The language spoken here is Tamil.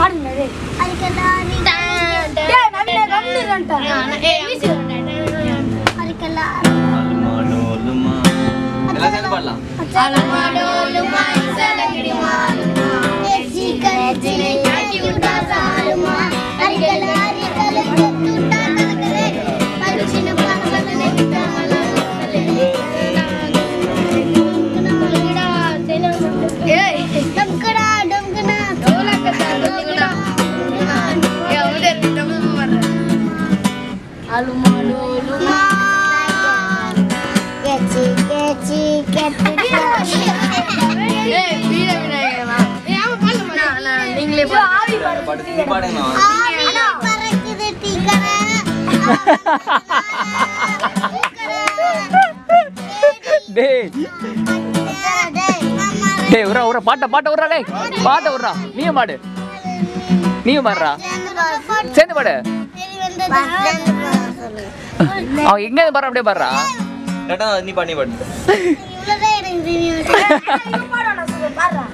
பாடுங்க டேய். டேய், நவீன கம்முனுடா. அலுமாடோலுமா. எல்லாம் சேர்ந்து பாடலாம் நீங்களே ஐயோ, ஆவி நீ பாடுங்க டேய் டேய் உரா உரா பாட்ட பாட்ட உரா டேய். பாட்ட உரா நீயும் பாடு. நீயும் பாடுறா. சேர்ந்து பாடு. அவன் எங்க இருந்து பாடுற அப்படியே பாடுறா கேட்டா நீ பாடி. பாடு ஐயோ, பாடுடா,